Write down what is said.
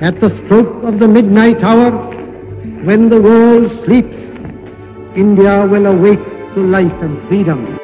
At the stroke of the midnight hour, when the world sleeps, India will awake to life and freedom.